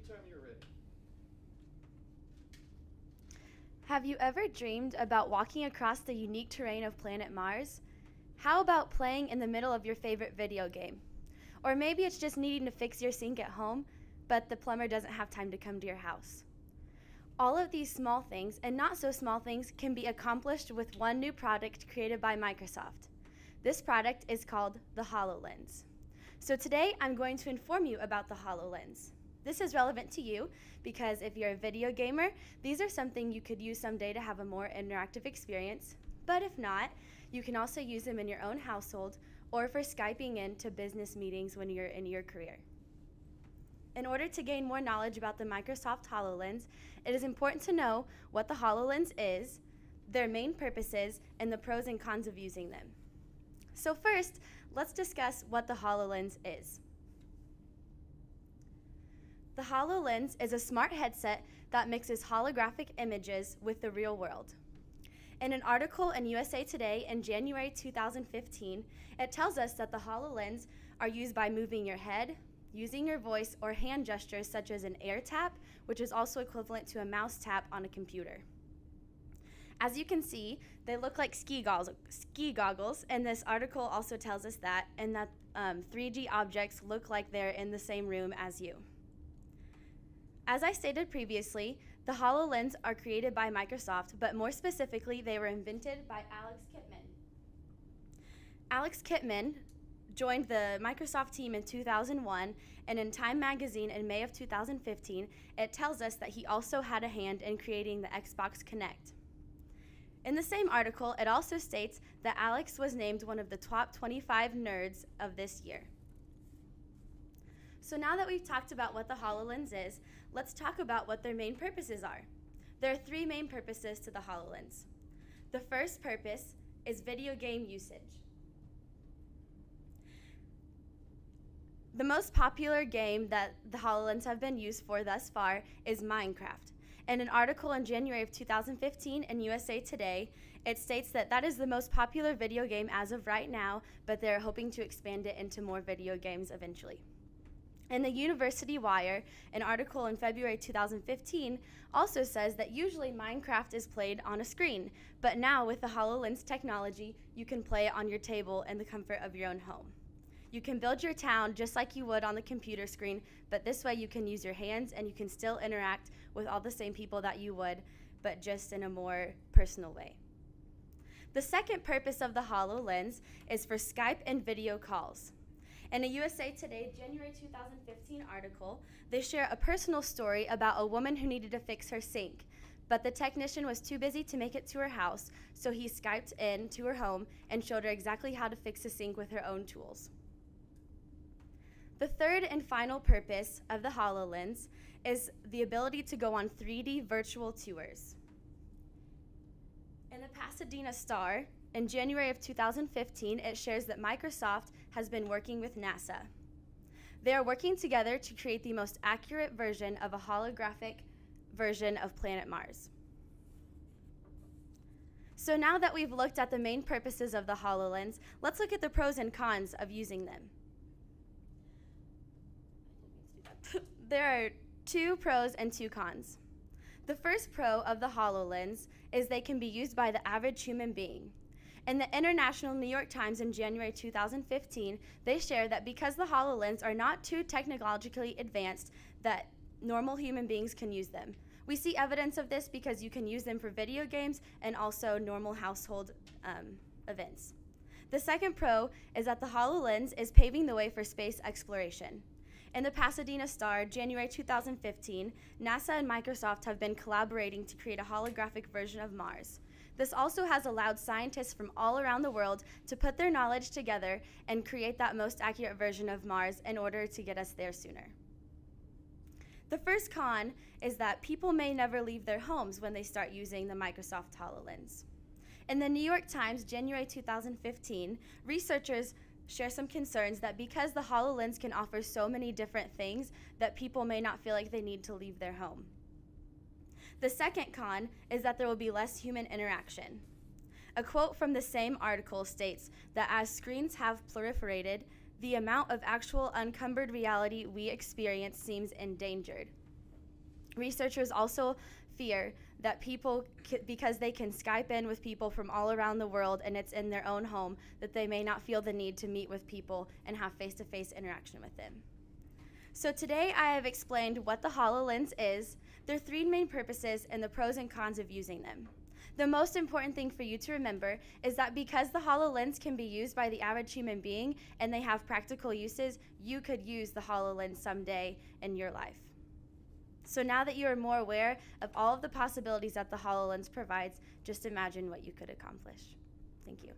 Anytime you're ready. Have you ever dreamed about walking across the unique terrain of planet Mars? How about playing in the middle of your favorite video game? Or maybe it's just needing to fix your sink at home, but the plumber doesn't have time to come to your house. All of these small things and not so small things can be accomplished with one new product created by Microsoft. This product is called the HoloLens. So today I'm going to inform you about the HoloLens. This is relevant to you because if you're a video gamer, these are something you could use someday to have a more interactive experience. But if not, you can also use them in your own household or for Skyping in to business meetings when you're in your career. In order to gain more knowledge about the Microsoft HoloLens, it is important to know what the HoloLens is, their main purposes, and the pros and cons of using them. So first, let's discuss what the HoloLens is. The HoloLens is a smart headset that mixes holographic images with the real world. In an article in USA Today in January 2015, it tells us that the HoloLens are used by moving your head, using your voice, or hand gestures such as an air tap, which is also equivalent to a mouse tap on a computer. As you can see, they look like ski, goggles, ski goggles, and this article also tells us that, and that um, 3D objects look like they're in the same room as you. As I stated previously, the HoloLens are created by Microsoft, but more specifically, they were invented by Alex Kipman. Alex Kipman joined the Microsoft team in 2001, and in Time magazine in May of 2015, it tells us that he also had a hand in creating the Xbox Kinect. In the same article, it also states that Alex was named one of the top 25 nerds of this year. So now that we've talked about what the HoloLens is, let's talk about what their main purposes are. There are three main purposes to the HoloLens. The first purpose is video game usage. The most popular game that the HoloLens have been used for thus far is Minecraft. In an article in January of 2015 in USA Today, it states that that is the most popular video game as of right now, but they're hoping to expand it into more video games eventually. And the University Wire, an article in February 2015, also says that usually Minecraft is played on a screen, but now with the HoloLens technology, you can play it on your table in the comfort of your own home. You can build your town just like you would on the computer screen, but this way you can use your hands and you can still interact with all the same people that you would, but just in a more personal way. The second purpose of the HoloLens is for Skype and video calls. In a USA Today January 2015 article, they share a personal story about a woman who needed to fix her sink, but the technician was too busy to make it to her house, so he Skyped in to her home and showed her exactly how to fix the sink with her own tools. The third and final purpose of the HoloLens is the ability to go on 3D virtual tours. In the Pasadena Star, in January of 2015, it shares that Microsoft has been working with NASA. They are working together to create the most accurate version of a holographic version of planet Mars. So now that we've looked at the main purposes of the HoloLens, let's look at the pros and cons of using them. there are two pros and two cons. The first pro of the HoloLens is they can be used by the average human being. In the International New York Times in January 2015, they share that because the HoloLens are not too technologically advanced, that normal human beings can use them. We see evidence of this because you can use them for video games and also normal household um, events. The second pro is that the HoloLens is paving the way for space exploration. In the Pasadena Star, January 2015, NASA and Microsoft have been collaborating to create a holographic version of Mars. This also has allowed scientists from all around the world to put their knowledge together and create that most accurate version of Mars in order to get us there sooner. The first con is that people may never leave their homes when they start using the Microsoft HoloLens. In the New York Times, January 2015, researchers share some concerns that because the HoloLens can offer so many different things, that people may not feel like they need to leave their home. The second con is that there will be less human interaction. A quote from the same article states that as screens have proliferated, the amount of actual uncumbered reality we experience seems endangered. Researchers also fear that people, because they can Skype in with people from all around the world and it's in their own home, that they may not feel the need to meet with people and have face to face interaction with them. So today I have explained what the HoloLens is, their three main purposes, and the pros and cons of using them. The most important thing for you to remember is that because the HoloLens can be used by the average human being and they have practical uses, you could use the HoloLens someday in your life. So now that you are more aware of all of the possibilities that the HoloLens provides, just imagine what you could accomplish. Thank you.